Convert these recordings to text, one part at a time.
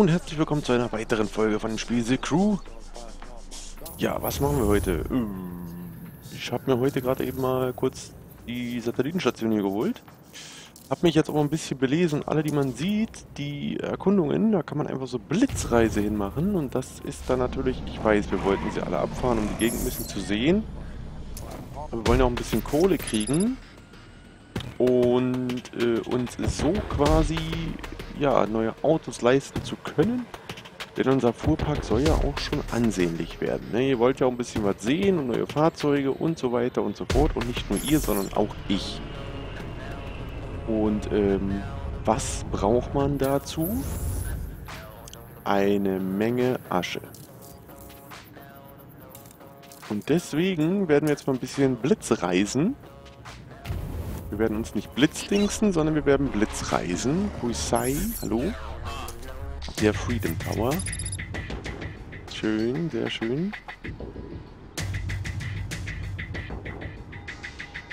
und herzlich willkommen zu einer weiteren Folge von Spiel The Crew. Ja, was machen wir heute? Äh, ich habe mir heute gerade eben mal kurz die Satellitenstation hier geholt. Habe mich jetzt aber ein bisschen belesen. Alle, die man sieht, die Erkundungen, da kann man einfach so Blitzreise hinmachen. Und das ist dann natürlich, ich weiß, wir wollten sie alle abfahren, um die Gegend ein bisschen zu sehen. Aber wir wollen ja auch ein bisschen Kohle kriegen. Und äh, uns so quasi ja, neue Autos leisten zu können. Denn unser Fuhrpark soll ja auch schon ansehnlich werden. Ne? Ihr wollt ja auch ein bisschen was sehen und neue Fahrzeuge und so weiter und so fort. Und nicht nur ihr, sondern auch ich. Und ähm, was braucht man dazu? Eine Menge Asche. Und deswegen werden wir jetzt mal ein bisschen Blitzreisen. Wir werden uns nicht blitzdingsen, sondern wir werden Blitzreisen. Huisai, hallo. Der Freedom Tower. Schön, sehr schön.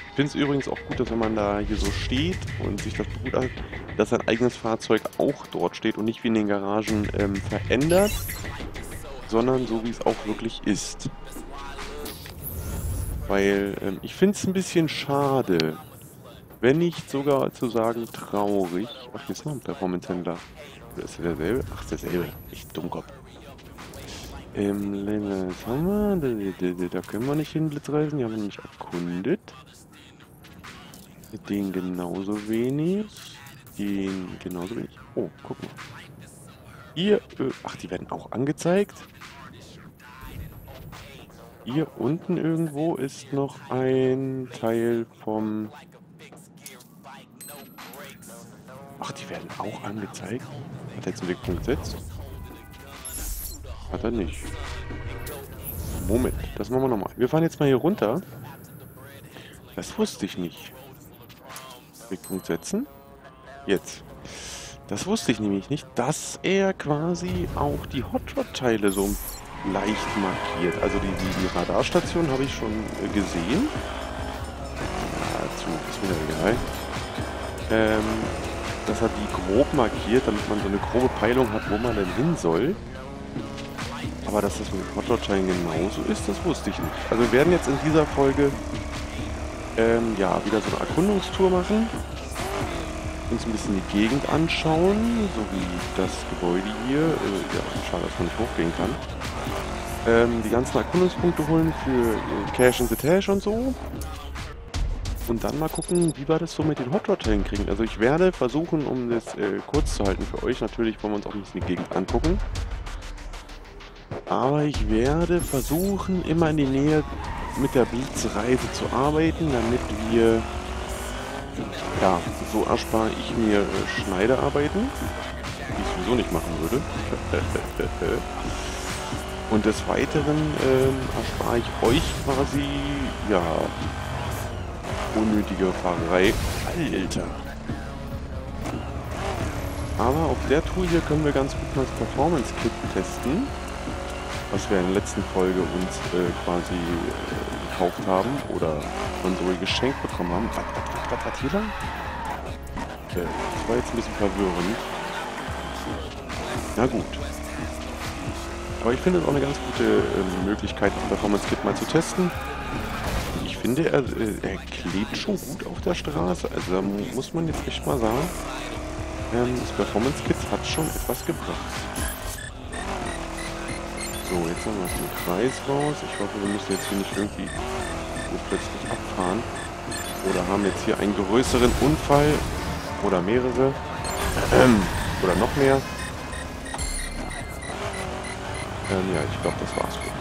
Ich finde es übrigens auch gut, dass wenn man da hier so steht und sich das begutachtet, dass sein eigenes Fahrzeug auch dort steht und nicht wie in den Garagen ähm, verändert, sondern so wie es auch wirklich ist. Weil ähm, ich finde es ein bisschen schade, wenn nicht sogar zu sagen traurig. Ach, hier ist noch ein Performance-Händler. Oder ist der derselbe? Ach, derselbe. Ich Dummkopf. Ähm, was haben wir? Da, können wir nicht hin Blitzreisen. Die haben wir nämlich erkundet. Den genauso wenig. Den genauso wenig. Oh, guck mal. Hier, äh, ach, die werden auch angezeigt. Hier unten irgendwo ist noch ein Teil vom Ach, die werden auch angezeigt. Hat er jetzt einen Wegpunkt gesetzt? Hat er nicht. Moment, das machen wir nochmal. Wir fahren jetzt mal hier runter. Das wusste ich nicht. Wegpunkt setzen. Jetzt. Das wusste ich nämlich nicht, dass er quasi auch die Hot Rod Teile so leicht markiert. Also die, die, die Radarstation habe ich schon äh, gesehen. Dazu ist mir egal. Ähm, dass er die grob markiert, damit man so eine grobe Peilung hat, wo man denn hin soll. Aber dass das mit Hotdog-Schein genauso ist, das wusste ich nicht. Also wir werden jetzt in dieser Folge ähm, ja, wieder so eine Erkundungstour machen. Uns ein bisschen die Gegend anschauen, so wie das Gebäude hier. Äh, ja, schade, dass man nicht hochgehen kann. Ähm, die ganzen Erkundungspunkte holen für äh, Cash in the Tash und so. Und dann mal gucken, wie wir das so mit den Hot Rod hinkriegen. Also ich werde versuchen, um das äh, kurz zu halten für euch, natürlich wollen wir uns auch ein bisschen die Gegend angucken. Aber ich werde versuchen, immer in die Nähe mit der Blitzreise zu arbeiten, damit wir, ja, so erspare ich mir äh, Schneiderarbeiten, die ich sowieso nicht machen würde. Und des Weiteren äh, erspare ich euch quasi, ja, unnötige Fahrerei. Alter. Aber auf der Tour hier können wir ganz gut mal das Performance-Kit testen. Was wir in der letzten Folge uns äh, quasi äh, gekauft haben oder von Zoe geschenkt bekommen haben. Was, was, was, was hier lang? Okay, das war jetzt ein bisschen verwirrend. Na gut. Aber ich finde es auch eine ganz gute äh, Möglichkeit, das Performance-Kit mal zu testen finde, er, äh, er klebt schon gut auf der Straße. Also muss man jetzt echt mal sagen, ähm, das Performance Kit hat schon etwas gebracht. So, jetzt haben wir den Kreis raus. Ich hoffe, wir müssen jetzt hier nicht irgendwie plötzlich abfahren. Oder haben jetzt hier einen größeren Unfall. Oder mehrere. Ähm, oder noch mehr. Ähm, ja, ich glaube, das war's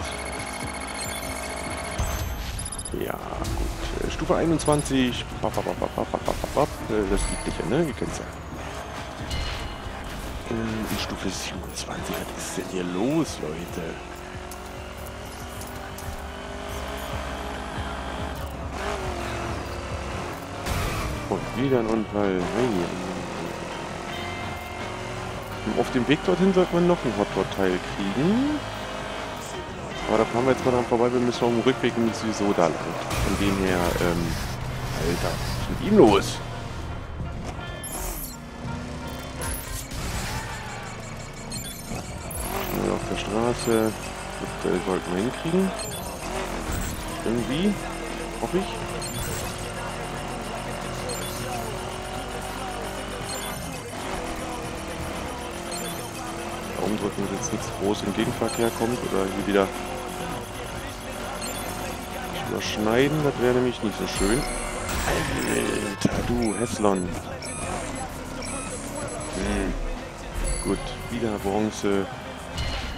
Ja, gut. Äh, Stufe 21. Das Übliche, ne? Ja. Und Stufe 27. Was ist denn hier los, Leute? Und wieder ein Unfall. Auf dem Weg dorthin sollte man noch ein Hotdog-Teil kriegen. Aber da fahren wir jetzt mal dran vorbei, wir müssen auf dem Rückweg sowieso da lang. Von dem her, ähm, Alter, was ist mit ihm los? der Straße. Das sollten wir hinkriegen. Irgendwie. Hoffe ich. Dass jetzt nichts groß im Gegenverkehr kommt oder hier wieder überschneiden. Das wäre nämlich nicht so schön. Alter, du Heslon. Hm. Gut, wieder Bronze.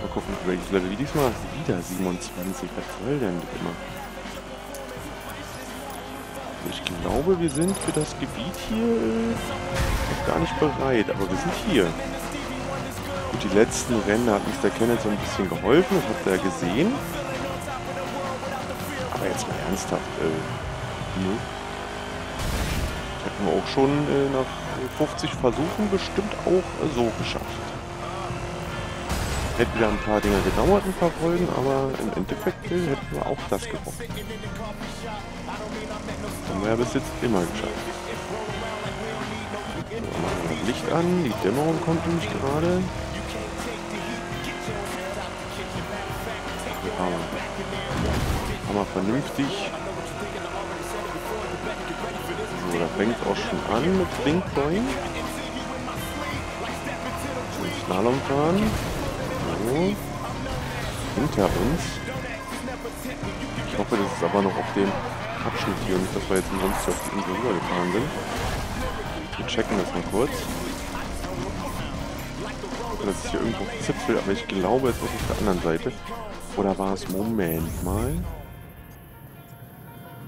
Mal gucken, welches Level. Wie diesmal? Wieder 27. Was soll denn immer? Ich glaube, wir sind für das Gebiet hier gar nicht bereit, aber wir sind hier. Gut, die letzten Rennen hat der Kenneth so ein bisschen geholfen, das habt ihr ja gesehen. Aber jetzt mal ernsthaft, äh, ne? Hätten wir auch schon äh, nach 50 Versuchen bestimmt auch äh, so geschafft. Hätte wieder ein paar Dinge gedauert, ein paar Folgen, aber im Endeffekt äh, hätten wir auch das gewonnen. Haben wir ja bis jetzt immer geschafft. So, machen wir das Licht an, die Dämmerung kommt nämlich gerade. Vernünftig. So, da fängt auch schon an mit Blinkpoint. Slalom fahren. So. Hinter uns. Ich hoffe, das ist aber noch auf dem Abschnitt hier und nicht, dass wir jetzt umsonst auf die Insel rübergefahren sind. Wir checken das mal kurz. Das ist hier irgendwo Zipfel, aber ich glaube, es ist auf der anderen Seite. Oder war es... Moment mal.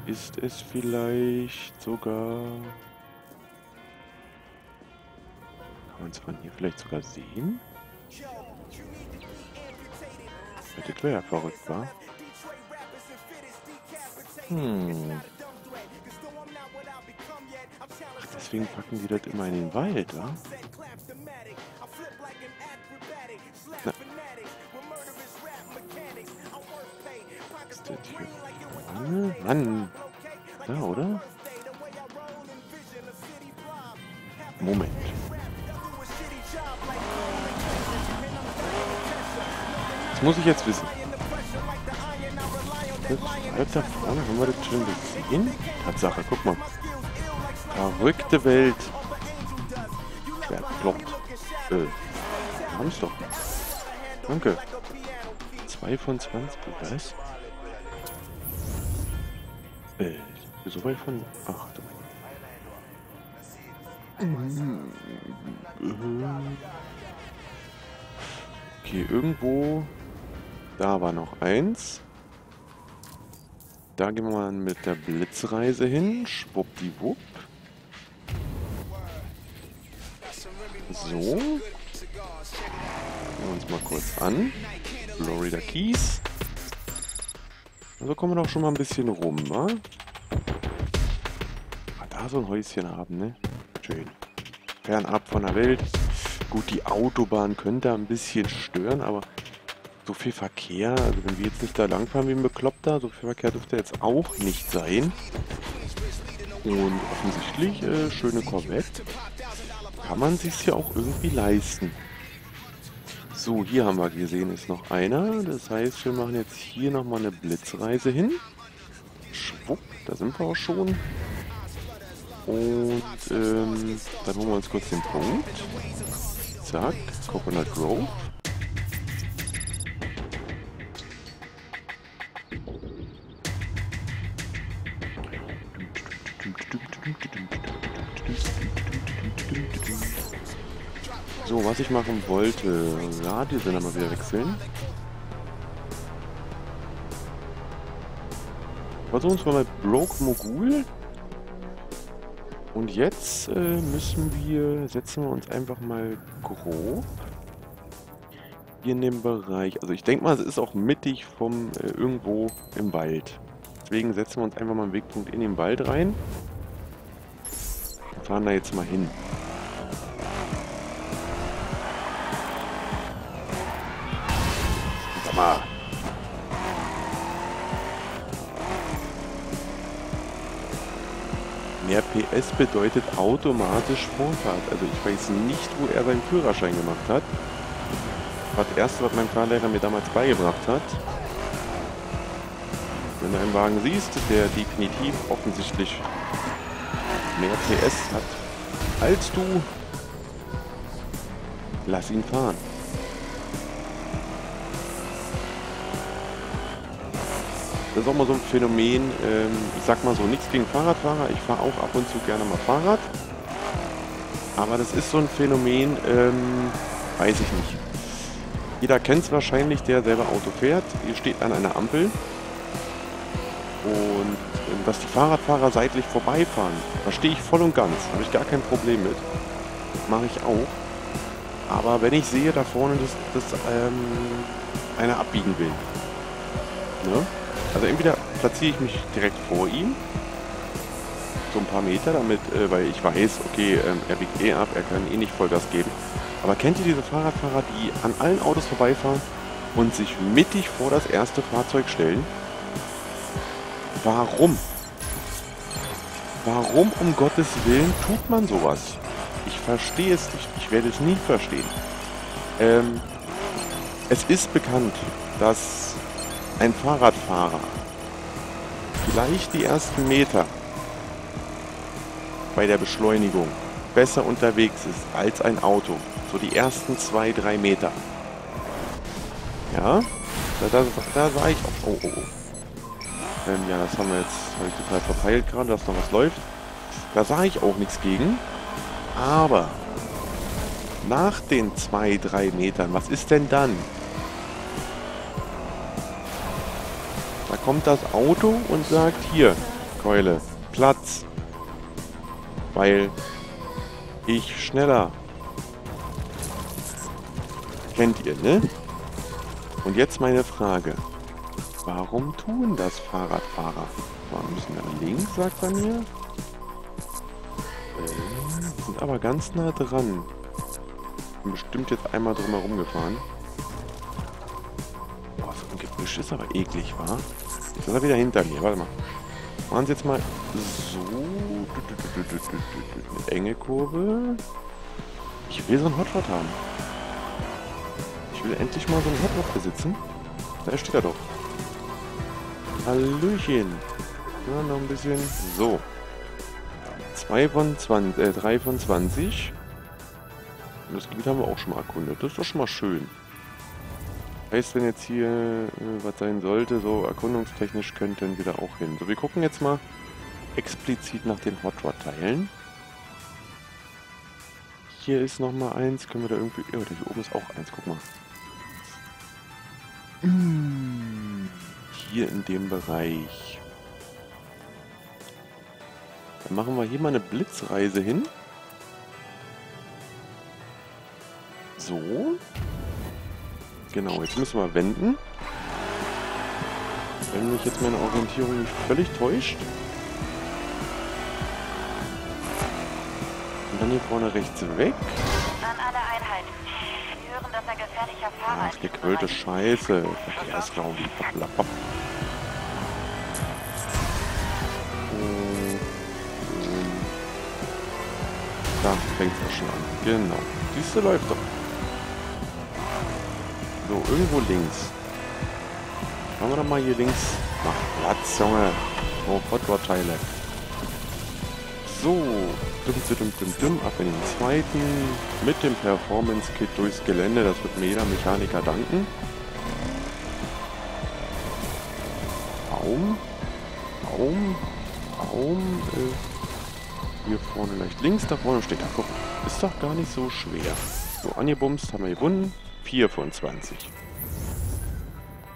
Ist es vielleicht sogar... Kann man es von hier vielleicht sogar sehen? Das wäre ja verrückt, wa? Hm. Ach, deswegen packen die das immer in den Wald, wa? Na. Ist das hier Mann. Da, oder? Moment. Das muss ich jetzt wissen. Das da vorne, haben wir das schon gesehen? Tatsache, guck mal. Verrückte Welt. Ich werde bekloppt. Äh, es doch. Danke. 2 von 20. Was? Äh, so weit von... Ach, du. Okay, irgendwo... Da war noch eins. Da gehen wir mal mit der Blitzreise hin. Schwuppdiwupp. So. Gucken wir uns mal kurz an. Florida Keys. Also kommen wir doch schon mal ein bisschen rum, wa? Ah, da so ein Häuschen haben, ne? Schön. Fernab von der Welt. Gut, die Autobahn könnte ein bisschen stören, aber so viel Verkehr, also wenn wir jetzt nicht da langfahren wie ein Bekloppter, so viel Verkehr dürfte jetzt auch nicht sein. Und offensichtlich, äh, schöne Corvette, kann man sich ja auch irgendwie leisten. So, hier haben wir gesehen, ist noch einer. Das heißt, wir machen jetzt hier nochmal eine Blitzreise hin. Schwupp, da sind wir auch schon. Und ähm, dann holen wir uns kurz den Punkt. Zack, Coconut Grove. So, was ich machen wollte. Radiosender mal wieder wechseln. Versuchen wir mal Broke Mogul. Und jetzt äh, müssen wir, setzen wir uns einfach mal grob in dem Bereich. Also ich denke mal, es ist auch mittig vom äh, irgendwo im Wald. Deswegen setzen wir uns einfach mal einen Wegpunkt in den Wald rein. Und fahren da jetzt mal hin. Mehr PS bedeutet automatisch Vorfahrt. Also ich weiß nicht, wo er seinen Führerschein gemacht hat. war das Erste, was mein Fahrlehrer mir damals beigebracht hat. Wenn du einen Wagen siehst, der definitiv offensichtlich mehr PS hat als du, lass ihn fahren. Das ist auch mal so ein Phänomen, ähm, ich sag mal so, nichts gegen Fahrradfahrer, ich fahre auch ab und zu gerne mal Fahrrad. Aber das ist so ein Phänomen, ähm, weiß ich nicht. Jeder kennt es wahrscheinlich, der selber Auto fährt. Ihr steht an einer Ampel und ähm, dass die Fahrradfahrer seitlich vorbeifahren, verstehe ich voll und ganz. Habe ich gar kein Problem mit. Mache ich auch. Aber wenn ich sehe da vorne, dass, dass ähm, einer abbiegen will. Ne? Also entweder platziere ich mich direkt vor ihm, so ein paar Meter, damit, äh, weil ich weiß, okay, ähm, er biegt eh ab, er kann eh nicht Vollgas geben. Aber kennt ihr diese Fahrradfahrer, die an allen Autos vorbeifahren und sich mittig vor das erste Fahrzeug stellen? Warum? Warum um Gottes Willen tut man sowas? Ich verstehe es nicht. Ich werde es nie verstehen. Ähm, es ist bekannt, dass ein Fahrradfahrer vielleicht die ersten Meter bei der Beschleunigung besser unterwegs ist als ein Auto. So die ersten zwei, drei Meter. Ja, da, da, da sah ich auch. Oh, oh, oh. Ähm, ja, das haben wir jetzt, habe ich total verpeilt gerade, dass noch was läuft. Da sah ich auch nichts gegen. Aber nach den zwei, drei Metern, was ist denn dann? Kommt das Auto und sagt, hier, Keule, Platz. Weil ich schneller. Kennt ihr, ne? Und jetzt meine Frage. Warum tun das Fahrradfahrer? Warum müssen wir links, sagt er mir? Äh, sind aber ganz nah dran. Bin bestimmt jetzt einmal drum herum gefahren. Ein Gebüsch ist aber eklig, wa? Jetzt ist er wieder hinter mir. Warte mal. Machen Sie jetzt mal so. Eine enge Kurve. Ich will so ein Hotshot haben. Ich will endlich mal so ein Hotshot besitzen. Da steht er doch. Hallöchen. Ja, noch ein bisschen. So. 2 von 20, äh, 3 von 20. Und das Gebiet haben wir auch schon mal erkundet. Das ist doch schon mal schön. Heißt, wenn jetzt hier äh, was sein sollte, so erkundungstechnisch könnten wir da auch hin. So, wir gucken jetzt mal explizit nach den Hot Rod Teilen. Hier ist noch mal eins. Können wir da irgendwie... Oh, hier oben ist auch eins. Guck mal. Hier in dem Bereich. Dann machen wir hier mal eine Blitzreise hin. So. Genau, jetzt müssen wir wenden. Wenn mich jetzt meine Orientierung nicht völlig täuscht. Und dann hier vorne rechts weg. An alle Einheiten. Wir hören, dass ein gefährlicher Fahrer Ach, gequirlte Scheiße. Verkehrsraum. Blablabla. Da fängt es schon an. Genau. Du, läuft doch. So, irgendwo links. Schauen wir doch mal hier links. Mach Platz, Junge. Oh, Hotwar-Teile. So. Dum, dum, dum, dum, ab in den zweiten. Mit dem Performance-Kit durchs Gelände. Das wird mir jeder Mechaniker danken. Baum. Baum. Baum. Äh, hier vorne leicht links. Da vorne steht er. Guck. Ist doch gar nicht so schwer. So, angebumst haben wir gewonnen. 4 von 20.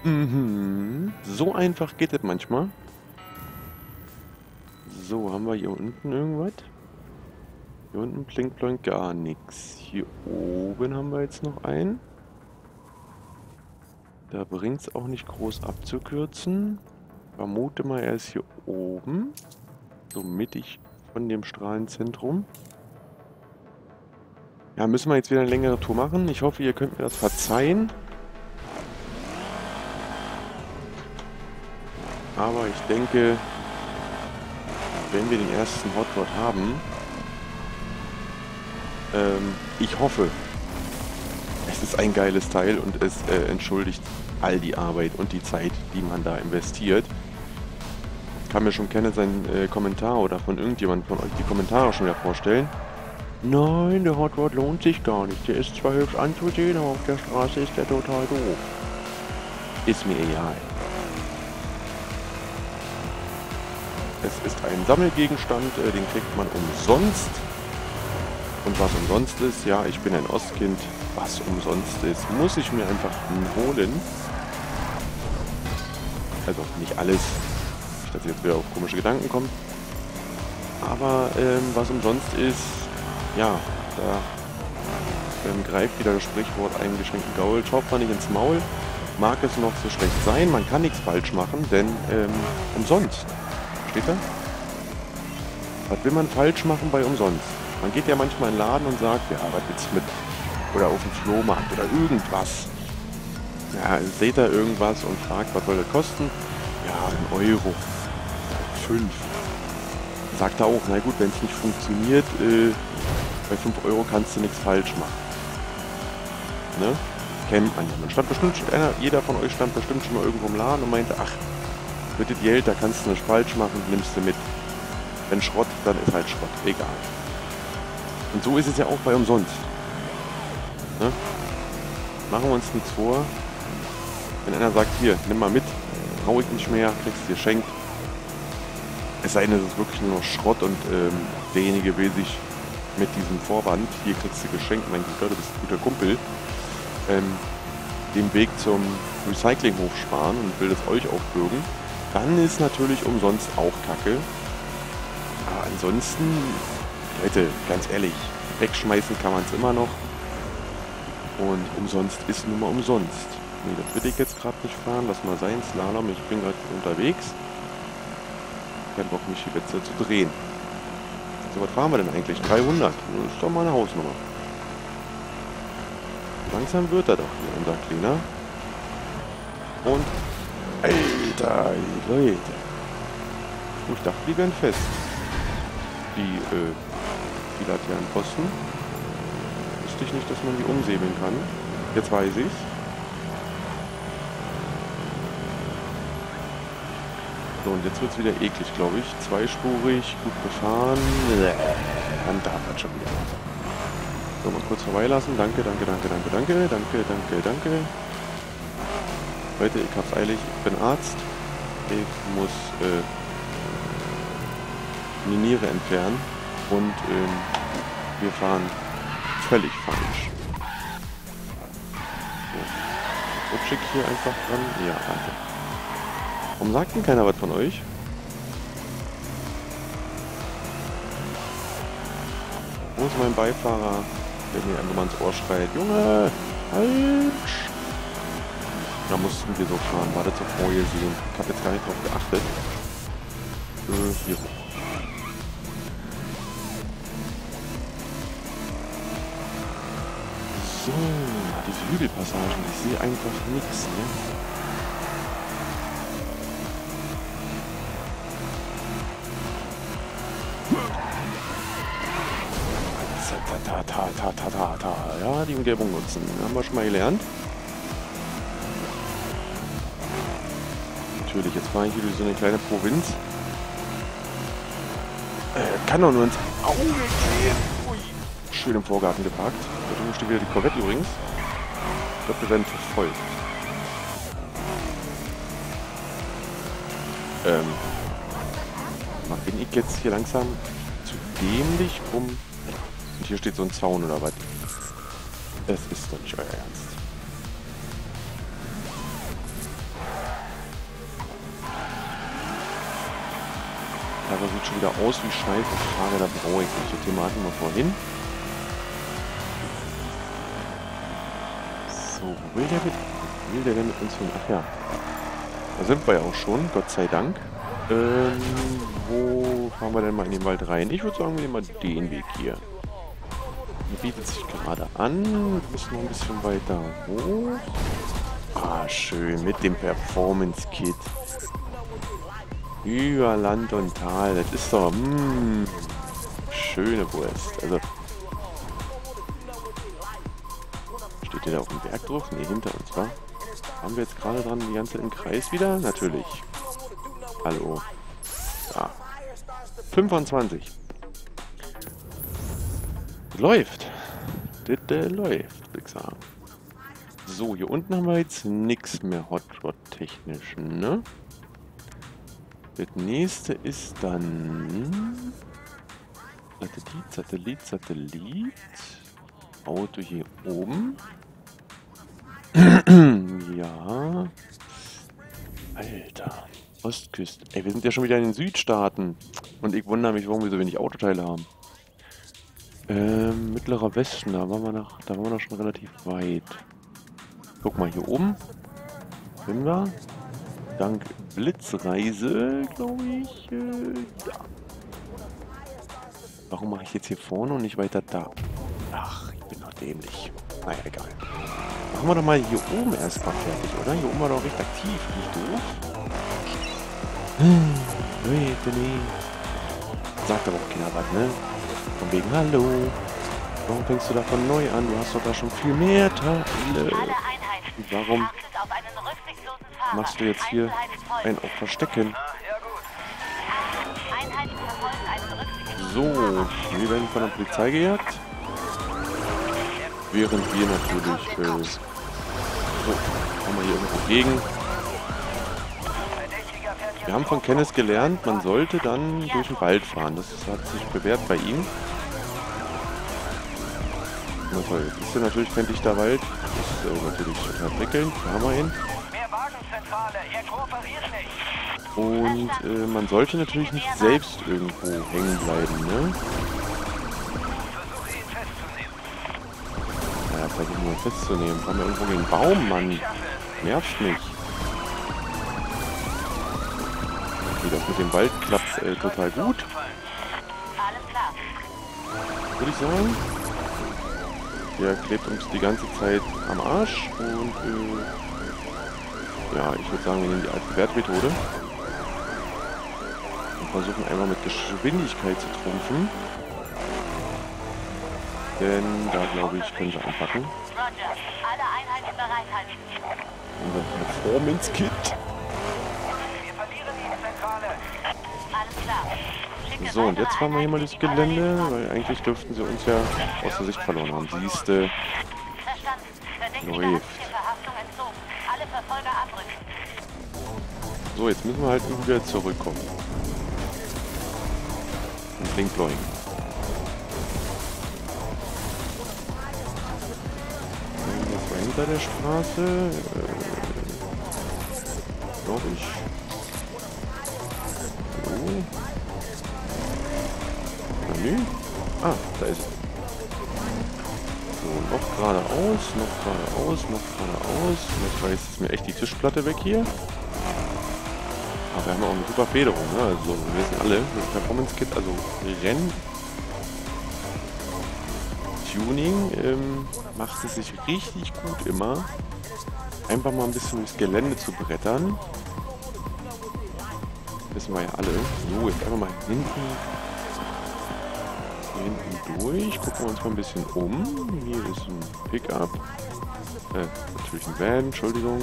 Mhm. So einfach geht es manchmal. So, haben wir hier unten irgendwas? Hier unten blinkt blinkt gar nichts. Hier oben haben wir jetzt noch einen. Da bringt es auch nicht groß abzukürzen. Vermute mal, er ist hier oben. So mittig von dem Strahlenzentrum. Ja, müssen wir jetzt wieder eine längere Tour machen. Ich hoffe, ihr könnt mir das verzeihen. Aber ich denke, wenn wir den ersten Hotrod haben, ähm, ich hoffe, es ist ein geiles Teil und es äh, entschuldigt all die Arbeit und die Zeit, die man da investiert. Kann mir schon kennen seinen äh, Kommentar oder von irgendjemand von euch die Kommentare schon wieder vorstellen. Nein, der Hot Rod lohnt sich gar nicht. Der ist zwar hübsch anzusehen, aber auf der Straße ist der total doof. Ist mir egal. Es ist ein Sammelgegenstand, äh, den kriegt man umsonst. Und was umsonst ist, ja, ich bin ein Ostkind. Was umsonst ist, muss ich mir einfach holen. Also nicht alles, nicht, dass ich jetzt wieder auf komische Gedanken komme. Aber ähm, was umsonst ist, ja, da ähm, greift wieder das Sprichwort einen geschenkten Gaul. Schaut man nicht ins Maul, mag es noch so schlecht sein. Man kann nichts falsch machen, denn ähm, umsonst. Steht da? Was will man falsch machen bei umsonst? Man geht ja manchmal in den Laden und sagt, ja, was du mit? Oder auf dem Flohmarkt oder irgendwas. Ja, seht da irgendwas und fragt, was soll das kosten? Ja, ein Euro. Fünf. Sagt er auch, na gut, wenn es nicht funktioniert, äh, bei 5 Euro kannst du nichts falsch machen. Ne? Man ja. Man stand bestimmt, einer, jeder von euch stand bestimmt schon mal irgendwo im Laden und meinte, ach, mit dem Geld, da kannst du nichts falsch machen, nimmst du mit. Wenn Schrott, dann ist halt Schrott. Egal. Und so ist es ja auch bei umsonst. Ne? Machen wir uns nichts vor. Wenn einer sagt, hier, nimm mal mit, brauche ich nicht mehr, kriegst du dir schenkt. Es sei denn, es ist wirklich nur Schrott und ähm, derjenige will sich mit diesem Vorwand, hier kriegst du geschenkt, mein Guter, du bist ein guter Kumpel, ähm, den Weg zum Recyclinghof sparen und will es euch aufbürgen, dann ist natürlich umsonst auch Kacke. Aber ansonsten, Leute, ganz ehrlich, wegschmeißen kann man es immer noch. Und umsonst ist nun mal umsonst. Nee, das will ich jetzt gerade nicht fahren. Lass mal sein, Slalom. Ich bin gerade unterwegs. Kein Bock, mich hier jetzt zu drehen. So, was fahren wir denn eigentlich? 300. Das ist doch mal eine Hausnummer. Langsam wird er doch hier, unser Kleiner. Und... Alter, Leute. Ich dachte, die wären fest. Die, äh, die Laternenposten. Wusste ich nicht, dass man die umsäbeln kann. Jetzt weiß ich's. So, und jetzt wird es wieder eklig, glaube ich. Zweispurig, gut befahren. Dann darf man schon wieder. So, mal kurz vorbeilassen. Danke, danke, danke, danke, danke, danke, danke, danke. Leute, ich hab's eilig. Ich bin Arzt. Ich muss äh, eine Niere entfernen. Und ähm, wir fahren völlig falsch. So. Rutschig hier einfach dran. Ja, danke. Warum sagt denn keiner was von euch? Wo ist mein Beifahrer, der mir einfach mal ins Ohr schreit? Junge, falsch! Da mussten wir so fahren, war das so vorgesehen. Ich habe jetzt gar nicht drauf geachtet. Äh, hier. So, diese Hügelpassagen, ich sehe einfach nichts, ne? Ta, ta, ta, ta, ta. Ja, die Umgebung nutzen. Haben wir schon mal gelernt. Natürlich, jetzt fahre ich hier durch so eine kleine Provinz. Äh, kann doch nur ins Auge gehen. Ui. Schön im Vorgarten geparkt. Da drüben steht wieder die Corvette übrigens. Ich glaube, wir werden verfolgt. Ähm. Bin ich jetzt hier langsam zu dämlich, um und hier steht so ein Zaun oder was? Es ist doch nicht euer Ernst. Aber sieht schon wieder aus wie Scheiße. Frage, da brauche ich nicht. Die Thematik mal vorhin. So, wo will der mit, will der denn mit uns hin? Ach ja. Da sind wir ja auch schon, Gott sei Dank. Ähm, wo fahren wir denn mal in den Wald rein? Ich würde sagen, wir nehmen mal den Weg hier bietet sich gerade an. Wir müssen noch ein bisschen weiter hoch. Ah, schön. Mit dem Performance-Kit. Über Land und Tal. Das ist doch... Mh, hm, schöne Wurst. Also... Steht der da auf dem Berg drauf? Ne, hinter uns, wa? Haben wir jetzt gerade dran die ganze im Kreis wieder? Natürlich. Hallo. Da. 25. Läuft. Das läuft, ich sagen. So, hier unten haben wir jetzt nichts mehr Hot Rod technisch, ne? Das nächste ist dann... Satellit, Satellit, Satellit. Auto hier oben. ja. Alter. Ostküste. Ey, wir sind ja schon wieder in den Südstaaten. Und ich wundere mich, warum wir so wenig Autoteile haben. Ähm, mittlerer Westen, da waren wir noch, da waren wir noch schon relativ weit. Guck mal, hier oben sind wir. Dank Blitzreise, glaube ich. Äh, ja. Warum mache ich jetzt hier vorne und nicht weiter da? Ach, ich bin doch dämlich. Naja, egal. Machen wir doch mal hier oben erstmal fertig, oder? Hier oben war doch recht aktiv, nicht doof? Leute, nee. Sagt aber auch keiner was, ne? Von wegen Hallo. Warum fängst du da von neu an? Du hast doch da schon viel mehr Teile. Warum machst du jetzt hier ein auf Verstecken? So, wir werden von der Polizei gejagt. Während wir natürlich... Äh, so, haben wir hier irgendwo gegen. Wir haben von Kenneth gelernt, man sollte dann durch den Wald fahren. Das hat sich bewährt bei ihm. Na toll, jetzt ist ja natürlich kein dichter Wald. Das ist äh, natürlich total prickelnd. Da haben wir ihn. Und äh, man sollte natürlich nicht selbst irgendwo hängen bleiben, ne? Ja, versuchen wir festzunehmen. Haben wir irgendwo den Baum, Mann. Nervt mich. Mit dem Wald klappt äh, total gut. Würde ich sagen. Der klebt uns die ganze Zeit am Arsch und äh, ja, ich würde sagen, wir nehmen die alte Wertmethode und versuchen einmal mit Geschwindigkeit zu trumpfen. Denn da glaube ich, können sie anpacken. Unser Performance-Kit. So, und jetzt fahren wir hier mal das Gelände, weil eigentlich dürften sie uns ja aus der Sicht verloren haben. Siehste. Läuft. So, jetzt müssen wir halt wieder zurückkommen. Und blink war hinter der Straße. Äh, Glaube ich. Menü. Ah, da ist es. So, noch geradeaus, noch geradeaus, noch geradeaus. Vielleicht reißt es mir echt die Tischplatte weg hier. Aber wir haben auch eine super Federung, ne? Also, wir wissen alle, das Performance Kit, also Renn. Tuning ähm, macht es sich richtig gut immer. Einfach mal ein bisschen durchs Gelände zu brettern. Wissen wir ja alle. So, jetzt einfach mal hinten durch. Gucken wir uns mal ein bisschen um. Hier ist ein Pickup. Äh, natürlich ein Van, Entschuldigung.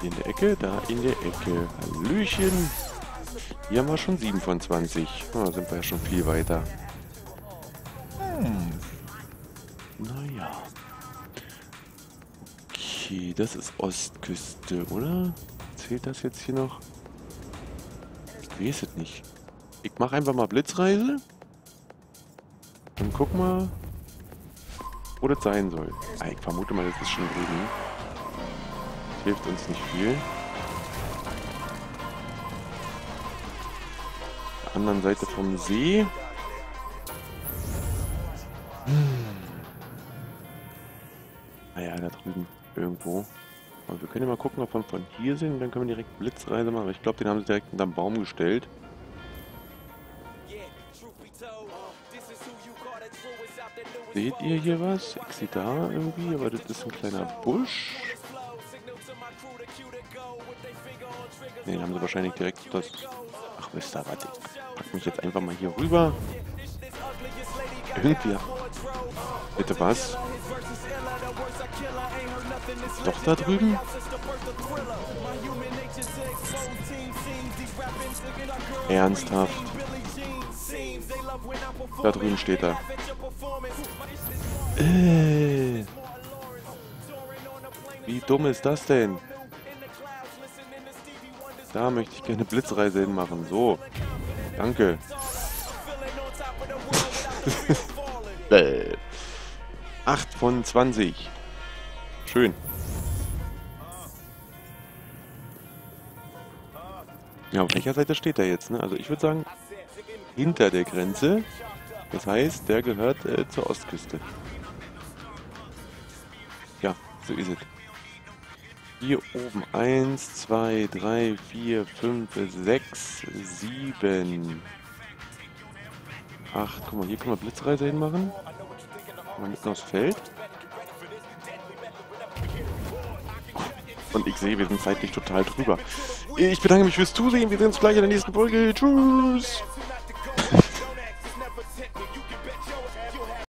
Hier in der Ecke, da in der Ecke. Hallöchen. Hier haben wir schon 7 von 20. Da oh, sind wir ja schon viel weiter. Hm. Naja. Okay, das ist Ostküste, oder? Zählt das jetzt hier noch? Ich weiß es nicht. Ich mache einfach mal Blitzreise. Und guck mal, wo das sein soll. Ah, ich vermute mal, das ist schon drüben. Das hilft uns nicht viel. Auf der anderen Seite vom See. Hm. Naja, da drüben irgendwo. Aber wir können ja mal gucken, ob wir von hier sind. Dann können wir direkt Blitzreise machen. Ich glaube, den haben sie direkt hinterm Baum gestellt. Seht ihr hier was? Ich sehe da irgendwie, aber das ist ein kleiner Busch. Ne, haben sie wahrscheinlich direkt das... Ach, wisst ihr was? Ich pack mich jetzt einfach mal hier rüber. Irgendwie... Bitte was? Doch da drüben? Ernsthaft? Da drüben steht er. Äh. Wie dumm ist das denn? Da möchte ich gerne Blitzreise hinmachen. So. Danke. äh. 8 von 20. Schön. Ja, auf welcher Seite steht er jetzt? Ne? Also ich würde sagen, hinter der Grenze. Das heißt, der gehört äh, zur Ostküste. Ja, so ist es. Hier oben 1, 2, 3, 4, 5, 6, 7, 8. Guck mal, hier können wir Blitzreise hinmachen. Mal mitten aufs Feld. Und ich sehe, wir sind zeitlich total drüber. Ich bedanke mich fürs Zusehen. Wir sehen uns gleich in der nächsten Folge. Tschüss.